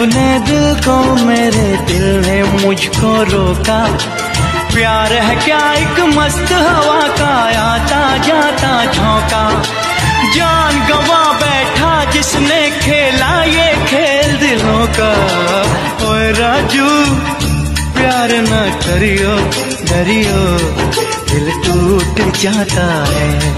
अपने दिल को मेरे दिल ने मुझको रोका। प्यार है क्या एक मस्त हवा का? आता जाता झोंका। जान गवा बैठा जिसने खेला ये खेल दिलों का। ओए राजू, प्यार न करियो, डरियो, दिल टूट जाता है।